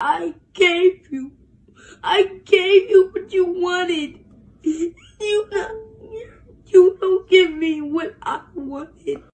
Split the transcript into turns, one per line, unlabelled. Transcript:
I gave you. I gave you what you wanted. You not, you don't give me what I wanted.